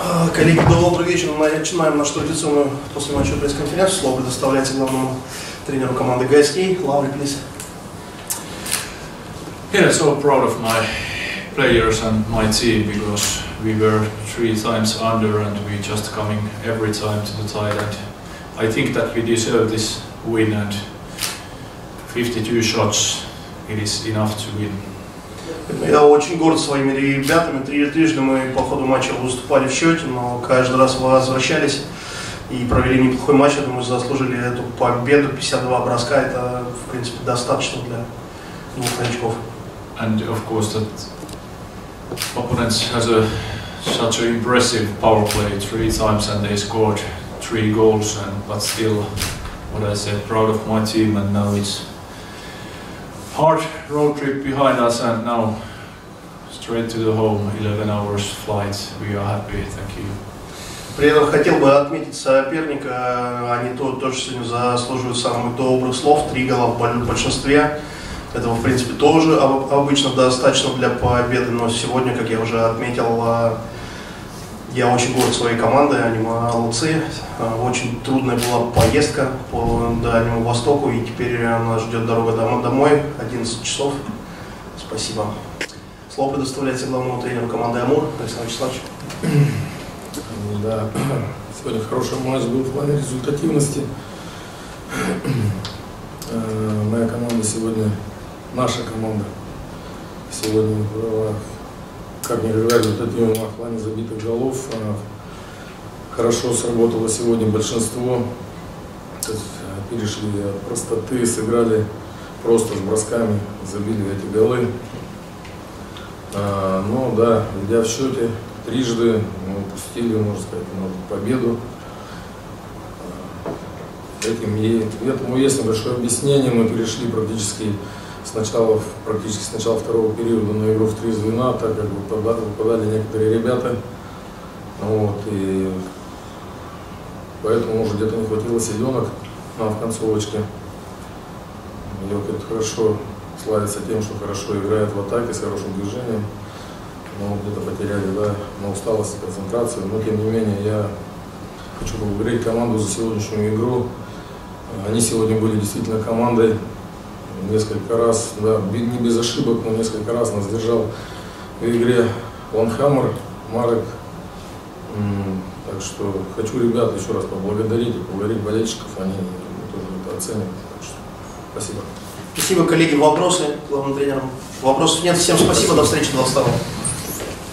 А, Коллеги, добрый вечер. Мы начинаем нашу традиционную после матча пресс-конференцию. Слово предоставляется главному тренеру команды гостей. Лаври, плиз. Yeah, so proud of my players and my team because we were three times under and we just coming every time to the tie and I think that we deserve this win and 52 shots it is enough to win. Я очень горд своими ребятами. Три, трижды мы по ходу матча выступали в счете, но каждый раз возвращались и провели неплохой матч. Я думаю, заслужили эту победу. 52 броска, это, в принципе, достаточно для двух очков. And of course that opponents has a such an impressive power play three times and they scored three goals and but still what I said proud of my team and now it's hard road trip behind us and now straight to the home 11 hours flight we are happy thank you При этом хотел бы отметить соперника. Они то, тоже сегодня заслуживают самых добрых слов. Три гола в большинстве. Этого, в принципе, тоже обычно достаточно для победы, но сегодня, как я уже отметил, а, я очень горд своей командой, они молодцы. А, очень трудная была поездка по Дальнему Востоку, и теперь нас ждет дорога домой, 11 часов. Спасибо. Слово предоставляется главному тренеру команды «Амур» Александру Вячеславовичу. Да, сегодня хороший матч был в плане результативности. Э, моя команда сегодня наша команда сегодня как говорят, результативно в плане забитых голов. Хорошо сработало сегодня большинство. Э, перешли от простоты, сыграли просто с бросками, забили эти голы. А, ну да, идя в счете трижды, мы упустили, можно сказать, может, победу. Этим, этому есть небольшое объяснение. Мы перешли практически сначала, практически с начала второго периода на игру в три звена, так как выпадали, выпадали некоторые ребята. Вот, и поэтому, может, где-то не хватило селенок на концовочке. Йокет хорошо славится тем, что хорошо играет в атаке с хорошим движением. Но где-то потеряли да, на усталость и концентрацию. Но тем не менее я хочу поблагодарить команду за сегодняшнюю игру. Они сегодня были действительно командой, несколько раз, да, не без ошибок, но несколько раз нас держал в игре Ланхаммер, Марек. Так что хочу ребят еще раз поблагодарить и поблагодарить болельщиков, они тоже это оценят. Так что спасибо. Спасибо, коллеги. Вопросы главным тренерам? Вопросов нет. Всем спасибо. До встречи 22 -го.